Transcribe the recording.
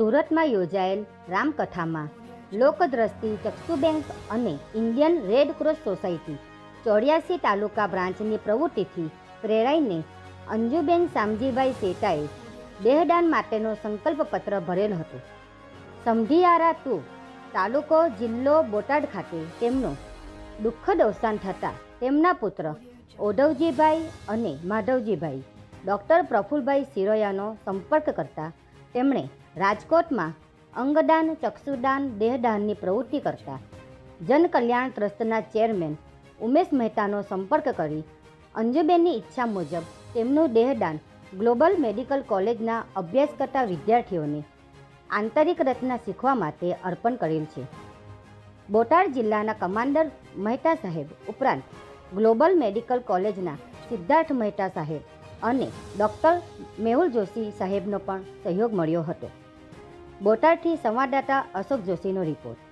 સુરતમાં યોજાયેલ રામકથામાં લોકદ્રષ્ટિ ચક્ષુબેંક અને ઇન્ડિયન રેડ ક્રોસ સોસાયટી ચોર્યાસી તાલુકા બ્રાન્ચની પ્રવૃત્તિથી પ્રેરાઈને અંજુબેન શામજીભાઈ શેટાએ દેહદાન માટેનો સંકલ્પ પત્ર ભરેલ હતો. સમઢિયારા તું તાલુકો જિલ્લો બોટાદ ખાતે તેમનું દુઃખદ અવસાન થતાં તેમના પુત્ર ઓઢવજીભાઈ અને માધવજીભાઈ ડૉક્ટર પ્રફુલભાઈ સિરોયાનો સંપર્ક કરતા તેમણે રાજકોટમાં અંગદાન, ચક્ષુદાન, દેહદાનની પ્રવૃત્તિ કરતા જનકલ્યાણ ટ્રસ્ટના ચેરમેન ઉમેશ મહેતાનો સંપર્ક કરી અંજુબેનની ઈચ્છા મુજબ તેમનું દેહદાન ગ્લોબલ મેડિકલ કોલેજના અભ્યાસ કરતા વિદ્યાર્થીઓને આંતરિક રચના શીખવા માટે અર્પણ કરેલ છે. બોટાદ જિલ્લાના કમાન્ડર મહેતા સાહેબ ઉપરાંત ગ્લોબલ મેડિકલ કોલેજના સિદ્ધાર્થ મહેતા સાહેબ અને ડૉક્ટર મેહુલ જોશી સાહેબનો પણ સહયોગ મળ્યો હતો. બોટાદથી સંવાદદાતા અશોક જોશીનો રિપોર્ટ.